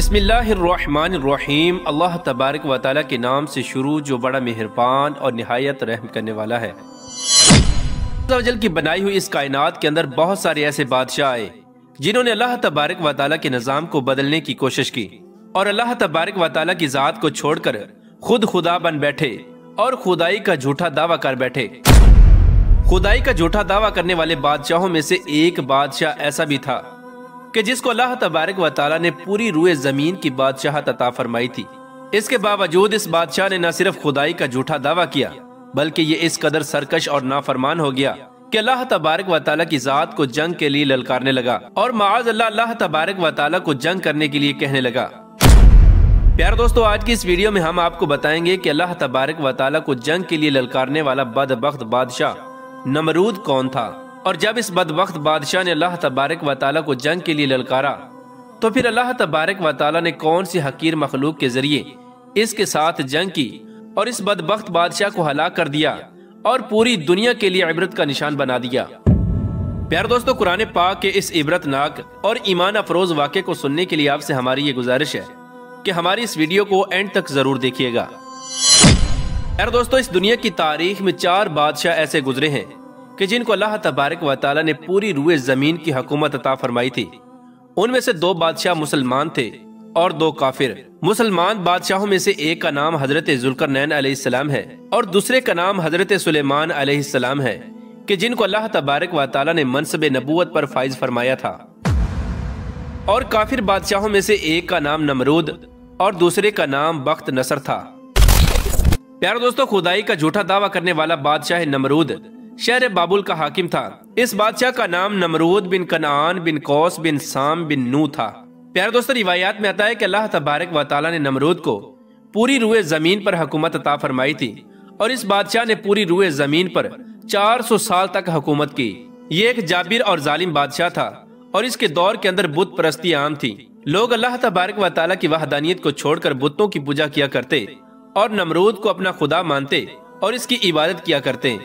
बिस्मिल्लाहिर्रहमानिर्रहीम। अल्लाह तबारक व के नाम से शुरू जो बड़ा मेहरबान और नहायत रहम करने वाला है। जल की बनाई हुई इस कायनात के अंदर बहुत सारे ऐसे बादशाह आए, जिन्होंने अल्लाह तबारक व के निज़ाम को बदलने की कोशिश की और अल्लाह तबारक व की ज़ात को छोड़कर खुद खुदा बन बैठे और खुदाई का झूठा दावा कर बैठे। खुदाई का झूठा दावा करने वाले बादशाहों में से एक बादशाह ऐसा भी था कि जिसको अल्लाह तबारक व ताला ने पूरी रुए ज़मीन की बादशाह तता फरमाई थी। इसके बावजूद इस बादशाह ने न सिर्फ़ खुदाई का झूठा दावा किया, बल्कि ये इस कदर सरकश और नाफरमान हो गया कि अल्लाह तबारक व ताला की जात को जंग के लिए ललकारने लगा और माज अल्लाह अल्लाह तबारक व ताला को जंग करने के लिए कहने लगा। प्यार दोस्तों, आज की इस वीडियो में हम आपको बताएँगे कि अल्लाह तबारक व ताला को जंग के लिए ललकारने वाला बदबख्त बादशाह नमरूद कौन था। और जब इस बदबख्त बादशाह ने अल्लाह तबारक व ताला को जंग के लिए ललकारा तो फिर अल्लाह तबारक व ने कौन सी हकीर मखलूक के ज़रिए इसके साथ जंग की और इस बदबख्त बादशाह को हलाक कर दिया और पूरी दुनिया के लिए इबरत का निशान बना दिया? प्यार दोस्तों, कुरान पाक के इस इबरतनाक और ईमान अफरोज वाक्य को सुनने के लिए आपसे हमारी ये गुजारिश है कि हमारी इस वीडियो को एंड तक ज़रूर देखिएगा। यार दोस्तों, इस दुनिया की तारीख में चार बादशाह ऐसे गुजरे हैं कि जिनको अल्लाह तबारक व ताली ने पूरी रुए ज़मीन की हुकूमत अता फरमाई थी, उनमें से दो बादशाह मुसलमान थे और दो काफिर। मुसलमान बादशाहों में से एक का नाम हज़रत जुल्कर नैन है और दूसरे का नाम हज़रत सुलेमान सलाम है, कि जिनको अल्लाह तबारक व ताली ने मनसब नबूत पर फाइज फरमाया था। और काफिर बादशाहों में से एक का नाम नमरूद और दूसरे का नाम बख्त नसर था। प्यार दोस्तों, खुदाई का झूठा दावा करने वाला बादशाह नमरूद। शहर बाबुल का हाकिम था। इस बादशाह का नाम नमरूद बिन कनान बिन कौस बिन साम बिन नू था। प्यारे दोस्तों, रिवायात में आता है कि अल्लाह तबारक व ताला ने नमरूद को पूरी रुए ज़मीन पर हुकूमत अता फरमाई थी और इस बादशाह ने पूरी रुए ज़मीन पर 400 साल तक हुकूमत की। ये एक जाबिर और जालिम बादशाह था और इसके दौर के अंदर बुत परस्ती आम थी। लोग अल्लाह तबारक व ताला की वहदानियत को छोड़कर बुतों की पूजा किया करते और नमरूद को अपना खुदा मानते और इसकी इबादत किया करते।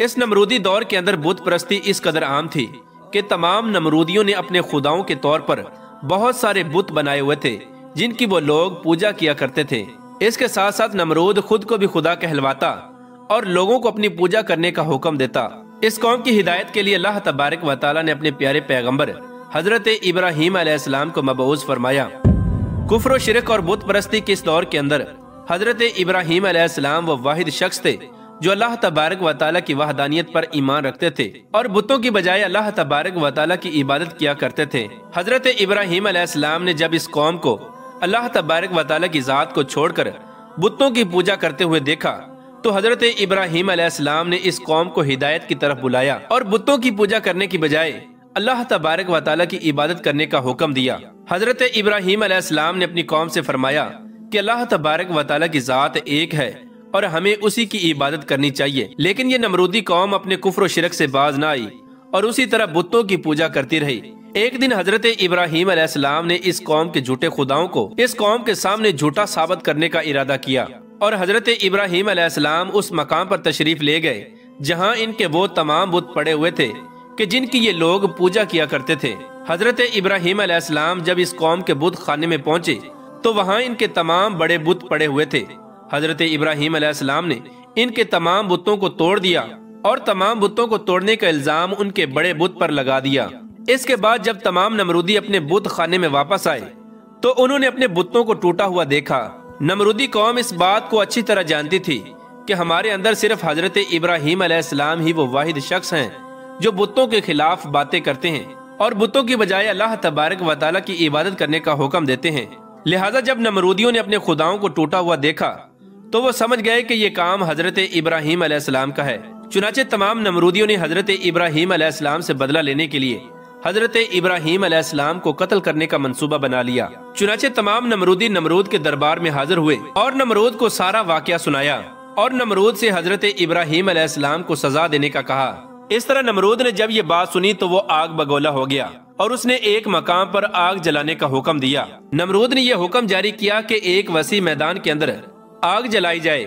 इस नमरूदी दौर के अंदर बुत परस्ती इस कदर आम थी कि तमाम नमरूदियों ने अपने खुदाओं के तौर पर बहुत सारे बुत बनाए हुए थे, जिनकी वो लोग पूजा किया करते थे। इसके साथ साथ नमरूद खुद को भी खुदा कहलवाता और लोगों को अपनी पूजा करने का हुक्म देता। इस कौम की हिदायत के लिए अल्लाह तबारक व ताली ने अपने प्यारे पैगंबर हज़रत इब्राहिम अलैहिस्सलाम को मबूज फरमाया, कुफर शिरक और बुत परस्ती के इस दौर के अंदर हज़रत इब्राहिम अलैहिस्सलाम वो वाहिद शख्स थे जो अल्लाह तबारक व ताली की वहदानियत पर ईमान रखते थे और बुतों की बजाय अल्लाह तबारक व की इबादत किया करते थे। हज़रत इब्राहिम अलैहिस्सलाम ने जब इस कौम को अल्लाह तबारक व ताली की ज़ात को छोड़कर बुतों की पूजा करते हुए देखा तो हज़रत इब्राहिम अलैहिस्सलाम ने इस कौम को हिदायत की तरफ़ बुलाया और बुतों की पूजा करने की बजाय अल्लाह तबारक व की इबादत करने का हुक्म दिया। हज़रत इब्राहिम अलैहिस्सलाम ने अपनी कौम से फरमाया कि अल्लाह तबारक व की ज़ात एक है और हमें उसी की इबादत करनी चाहिए। लेकिन ये नमरूदी कौम अपने कुफर शिरक से बाज न आई और उसी तरह बुतों की पूजा करती रही। एक दिन हज़रत इब्राहिम अलैहिस्सलाम ने इस कौम के झूठे खुदाओं को, इस कौम के सामने झूठा साबित करने का इरादा किया और हज़रत इब्राहिम अलैहिस्सलाम उस मकाम पर तशरीफ़ ले गए, जहाँ इनके वो तमाम बुत पड़े हुए थे कि जिनकी ये लोग पूजा किया करते थे। हज़रत इब्राहिम अलैहिस्सलाम जब इस कौम के बुत खाने में पहुँचे तो वहाँ इनके तमाम बड़े बुत पड़े हुए थे। हज़रत इब्राहिम अलैहिस्सलाम ने इनके तमाम बुतों को तोड़ दिया और तमाम बुतों को तोड़ने का इल्ज़ाम उनके बड़े बुत पर लगा दिया। इसके बाद जब तमाम नमरूदी अपने बुत खाने में वापस आए तो उन्होंने अपने बुतों को टूटा हुआ देखा। नमरूदी कौम इस बात को अच्छी तरह जानती थी कि हमारे अंदर सिर्फ़ हज़रत इब्राहिम अलैहिस्सलाम ही वो वाहिद शख्स हैं, जो बुतों के खिलाफ बातें करते हैं और बुतों की बजाय अल्लाह तबारक वाली की इबादत करने का हुक्म देते हैं। लिहाजा जब नमरूदियों ने अपने खुदाओं को टूटा हुआ देखा तो वो समझ गए कि ये काम हज़रत इब्राहिम अलैहिस्सलाम का है। चुनाचे तमाम नमरूदियों ने हज़रत इब्राहिम अलैहिस्सलाम से बदला लेने के लिए हज़रत इब्राहिम अलैहिस्सलाम को कत्ल करने का मंसूबा बना लिया। चुनाचे तमाम नमरूदी नमरूद के दरबार में हाजिर हुए और नमरूद को सारा वाक्य सुनाया और नमरूद से हज़रत इब्राहिम अलैहिस्सलाम को सजा देने का कहा। इस तरह नमरूद ने जब ये बात सुनी तो वो आग बगोला हो गया और उसने एक मकाम पर आग जलाने का हुक्म दिया। नमरूद ने यह हुक्म जारी किया कि एक वसी मैदान के अंदर आग जलाई जाए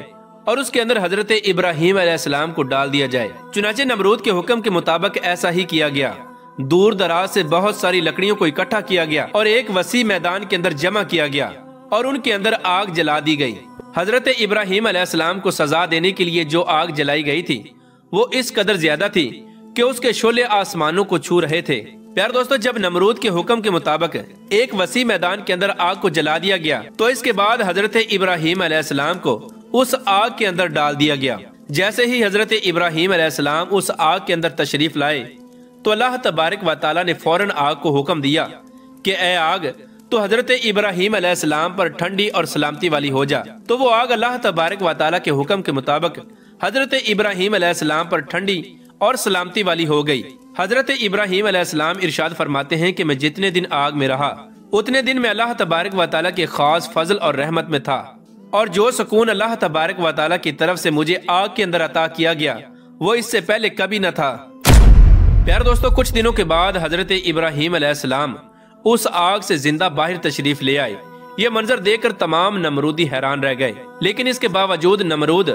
और उसके अंदर हज़रत इब्राहिम अलैहिस्सलाम को डाल दिया जाए। चुनाचे नमरूद के हुक्म के मुताबिक ऐसा ही किया गया। दूर दराज से बहुत सारी लकड़ियों को इकट्ठा किया गया और एक वसी मैदान के अंदर जमा किया गया और उनके अंदर आग जला दी गई। हज़रत इब्राहिम अलैहिस्सलाम को सजा देने के लिए जो आग जलाई गई थी, वो इस कदर ज़्यादा थी कि उसके शोले आसमानों को छू रहे थे। प्यार दोस्तों, जब नमरूद के हुक्म के मुताबिक एक वसी मैदान के अंदर आग को जला दिया गया तो इसके बाद हज़रत इब्राहिम अलैहिस्सलाम को उस आग के अंदर डाल दिया गया। जैसे ही हज़रत इब्राहिम अलैहिस्सलाम उस आग के अंदर तशरीफ़ लाए तो अल्लाह तबारक व ने फ़ौरन आग को हुक्म दिया कि, ए आग तो हज़रत इब्राहिम अलैहिस्सलाम पर ठंडी और सलामती वाली हो जा। तो वो आग अल्लाह तबारक व के हुक्म के मुताबिक हज़रत इब्राहिम अलैहिस्सलाम पर ठंडी और सलामती वाली हो गई। हज़रत इब्राहिम अलैहिस्सलाम इरशाद फरमाते हैं कि मैं जितने दिन आग में रहा, उतने दिन में अल्लाह तबारक व के खास फजल और रहमत में था। और जो सुकून अल्लाह तबारक व की तरफ़ से मुझे आग के अंदर अता किया गया, वो इससे पहले कभी न था। प्यार दोस्तों, कुछ दिनों के बाद हज़रत इब्राहिम अलैहिस्सलाम उस आग से ज़िंदा बाहर तशरीफ़ ले आए। ये मंजर देखकर तमाम नमरूदी हैरान रह गए। लेकिन इसके बावजूद नमरूद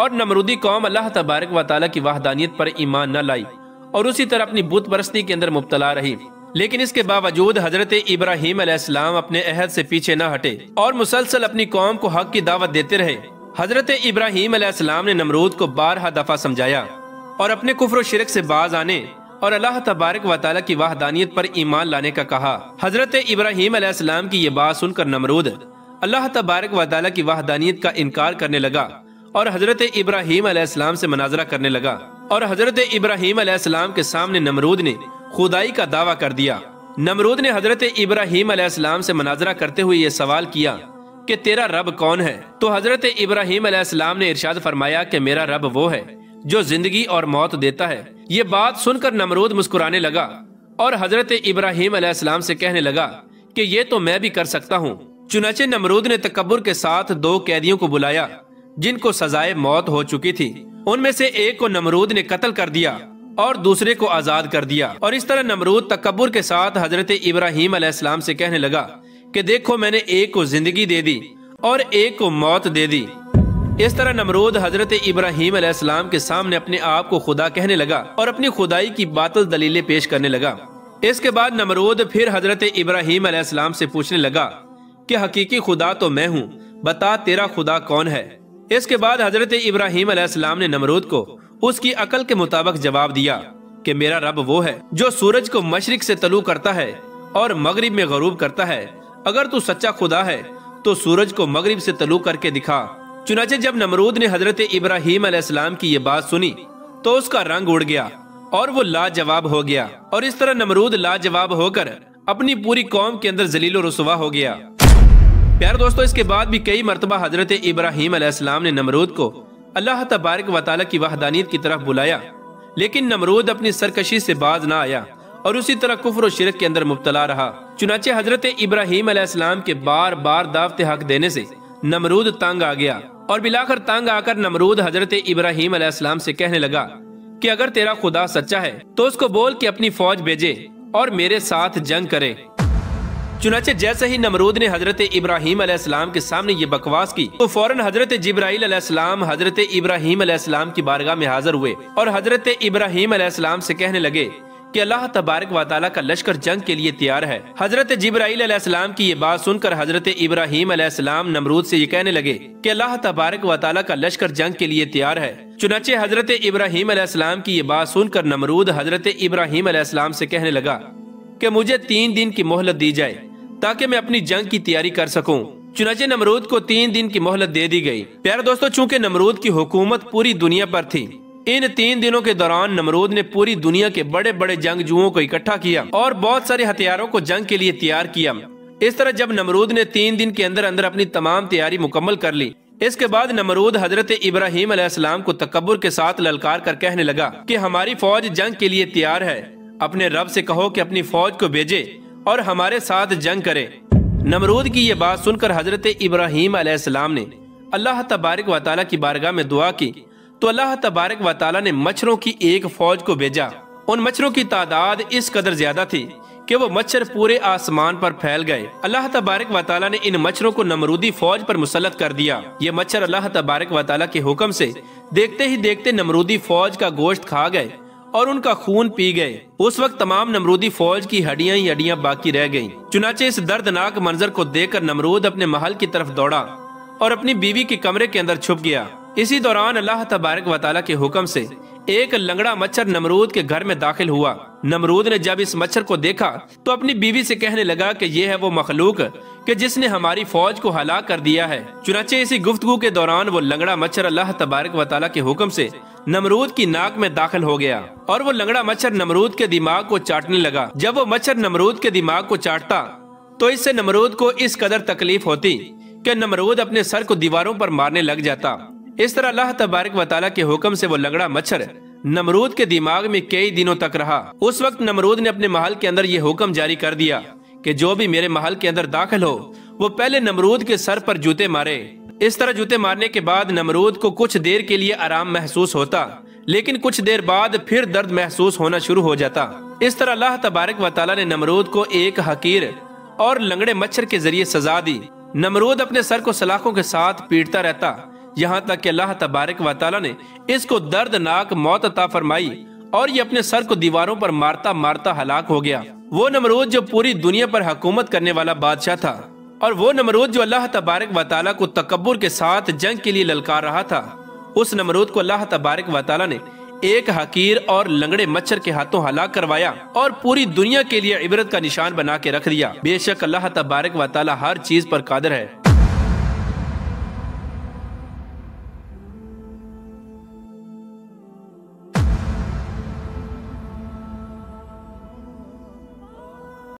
और नमरूदी कौम अल्लाह तबारक व की वाहदानियत पर ईमान न लाई और उसी तरह अपनी बुत परस्ती के अंदर मुबतला रही। लेकिन इसके बावजूद हज़रत इब्राहिम अलैहिस्सलाम अपने अहद से पीछे न हटे और मुसलसल अपनी कौम को हक की दावत देते रहे। हज़रत इब्राहिम अलैहिस्सलाम ने नमरूद को बारहा दफ़ा समझाया और अपने कुफर शिरक से बाज आने और अल्लाह तबारक व की वाहदानियत पर ईमान लाने का कहा। हज़रत इब्राहिम अलैहिस्सलाम की ये बात सुनकर नमरूद अल्लाह तबारक व की वाहदानियत का इनकार करने लगा और हज़रत इब्राहिम अलैहिस्सलाम से मनाजरा करने लगा। और हज़रत इब्राहिम अलैहिस्सलाम के सामने नमरूद ने खुदाई का दावा कर दिया। नमरूद ने हज़रत इब्राहिम अलैहिस्सलाम से मनाजरा करते हुए ये सवाल किया कि, तेरा रब कौन है? तो हज़रत इब्राहिम अलैहिस्सलाम ने इरशाद फरमाया कि, मेरा रब वो है, जो ज़िंदगी और मौत देता है। ये बात सुनकर नमरूद मुस्कुराने लगा और हज़रत इब्राहिम अलैहिस्सलाम से कहने लगा कि, ये तो मैं भी कर सकता हूँ। चुनाचे नमरूद ने तकबर के साथ दो कैदियों को बुलाया। जिनको सजाए मौत हो चुकी थी। उनमें से एक को नमरूद ने कत्ल कर दिया और दूसरे को आज़ाद कर दिया। और इस तरह नमरूद तकबर के साथ हज़रत इब्राहिम अलैहिस्सलाम से कहने लगा कि देखो मैंने एक को ज़िंदगी दे दी और एक को मौत दे दी। इस तरह नमरूद हज़रत इब्राहिम अलैहिस्सलाम के सामने अपने आप को खुदा कहने लगा और अपनी खुदाई की बातल दलीलें पेश करने लगा। इसके बाद नमरूद फिर हज़रत इब्राहिम अलैहिस्सलाम से पूछने लगा कि हकीकी खुदा तो मैं हूँ, बता तेरा खुदा कौन है? इसके बाद हज़रत इब्राहिम अलैहिस्सलाम ने नमरूद को उसकी अकल के मुताबिक जवाब दिया कि मेरा रब वो है जो सूरज को मशरक से तलु करता है और मगरिब में गरूब करता है। अगर तू सच्चा खुदा है तो सूरज को मगरिब से तलु करके दिखा। चुनाचे जब नमरूद ने हज़रत इब्राहिम अलैहिस्सलाम की ये बात सुनी तो उसका रंग उड़ गया और वो लाजवाब हो गया। और इस तरह नमरूद लाजवाब होकर अपनी पूरी कौम के अंदर जलील रसुवा हो गया। प्यार दोस्तों, इसके बाद भी कई मरतबा हज़रत इब्राहिम अलैहिस्सलाम ने नमरूद को अल्लाह तबारक वाली की वहदानियत की तरफ़ बुलाया। लेकिन नमरूद अपनी सरकशी से बाज ना आया और उसी तरह कुफर शिरक के अंदर मुबतला रहा। चुनाचे हज़रत इब्राहिम अलैहिस्सलाम के बार बार दावत हक देने से नमरूद तंग आ गया और बिलाकर तंग आकर नमरूद हज़रत इब्राहिम अलैहिस्सलाम से कहने लगा कि अगर तेरा खुदा सच्चा है तो उसको बोल के अपनी फौज भेजे और मेरे साथ जंग करे। चुनाचे जैसे ही नमरूद ने हज़रत इब्राहिम अलैहिस्सलाम के सामने ये बकवास की तो फ़ौरन हज़रत जिब्राइल अलैहिस्सलाम हज़रत इब्राहिम अलैहिस्सलाम की बारगाह में हाजिर हुए और हज़रत इब्राहिम अलैहिस्सलाम से कहने लगे कि अल्लाह तबारक वाली का लश्कर जंग के लिए तैयार है। हज़रत जिब्राईसलाम की ये बात सुनकर हज़रत इब्राहिम अलैहिस्सलाम नमरूद से ये कहने लगे कि अल्लाह तबारक वाली का लश्कर जंग के लिए तैयार है। चुनाचे हज़रत इब्राहिम अलैहिस्सलाम की ये बात सुनकर नमरूद हज़रत इब्राहिम अलैहिस्सलाम से कहने लगा कि मुझे तीन दिन की मोहलत दी जाए। ताकि मैं अपनी जंग की तैयारी कर सकूँ। चुनाचे नमरूद को तीन दिन की मोहलत दे दी गई। प्यारे दोस्तों, चूँकि नमरूद की हुकूमत पूरी दुनिया पर थी, इन तीन दिनों के दौरान नमरूद ने पूरी दुनिया के बड़े बड़े जंगजुओं को इकट्ठा किया और बहुत सारे हथियारों को जंग के लिए तैयार किया। इस तरह जब नमरूद ने तीन दिन के अंदर अंदर अपनी तमाम तैयारी मुकम्मल कर ली, इसके बाद नमरूद हज़रत इब्राहिम अलैहिस्सलाम को तकबर के साथ ललकार कर कहने लगा कि हमारी फौज जंग के लिए तैयार है। अपने रब से कहो कि अपनी फौज को भेजे। और हमारे साथ जंग करे। नमरूद की ये बात सुनकर हज़रत इब्राहिम अलैहिस्सलाम ने अल्लाह तबारक वाली की बारगाह में दुआ की तो अल्लाह तबारक वाली ने मच्छरों की एक फौज को भेजा। उन मच्छरों की तादाद इस कदर ज़्यादा थी कि वो मच्छर पूरे आसमान पर फैल गए। अल्लाह तबारक वाली ने इन मच्छरों को नमरूदी फौज पर मुसलत कर दिया। ये मच्छर अल्लाह तबारक वाली के हुक्म से देखते ही देखते नमरूदी फौज का गोश्त खा गए। और उनका खून पी गए। उस वक्त तमाम नमरूदी फौज की हड्डियाँ ही हड्डियाँ बाकी रह गईं। चुनाचे इस दर्दनाक मंजर को देखकर नमरूद अपने महल की तरफ़ दौड़ा और अपनी बीवी के कमरे के अंदर छुप गया। इसी दौरान अल्लाह तबारक वाली के हुक्म से एक लंगड़ा मच्छर नमरूद के घर में दाखिल हुआ। नमरूद ने जब इस मच्छर को देखा तो अपनी बीवी से कहने लगा कि यह है वो मखलूक, कि जिसने हमारी फौज को हलाक कर दिया है। चुनाचे इसी गुफ्तगू के दौरान वो लंगड़ा मच्छर अल्लाह तबारक वाली के हुक्म से नमरूद की नाक में दाखिल हो गया, और वो लंगड़ा मच्छर नमरूद के दिमाग को चाटने लगा। जब वो मच्छर नमरूद के दिमाग को चाटता तो इससे नमरूद को इस कदर तकलीफ़ होती कि नमरूद अपने सर को दीवारों पर मारने लग जाता। इस तरह अल्लाह तबारक वाली के हुक्म से वो लंगड़ा मच्छर नमरूद के दिमाग में कई दिनों तक रहा। उस वक्त नमरूद ने अपने महल के अंदर ये हुक्म जारी कर दिया कि जो भी मेरे महल के अंदर दाखिल हो, वो पहले नमरूद के सर पर जूते मारे। इस तरह जूते मारने के बाद नमरूद को कुछ देर के लिए आराम महसूस होता, लेकिन कुछ देर बाद फिर दर्द महसूस होना शुरू हो जाता। इस तरह अल्लाह तबारक वाली ने नमरूद को एक हकीर और लंगड़े मच्छर के ज़रिए सजा दी। नमरूद अपने सर को सलाखों के साथ पीटता रहता यहाँ तक कि अल्लाह तबारक वाली ने इसको दर्दनाक मौत अता फरमाई और ये अपने सर को दीवारों पर मारता मारता हलाक हो गया। वो नमरूद जो पूरी दुनिया पर हुकूमत करने वाला बादशाह था और वो नमरूद जो अल्लाह तबारक वाली को तकबर के साथ जंग के लिए ललकार रहा था, उस नमरूद को अल्लाह तबारक वाली ने एक हकीर और लंगड़े मच्छर के हाथों हलाक करवाया और पूरी दुनिया के लिए इबरत का निशान बना के रख दिया। बेशक अल्लाह तबारक वाली हर चीज़ पर कादर है।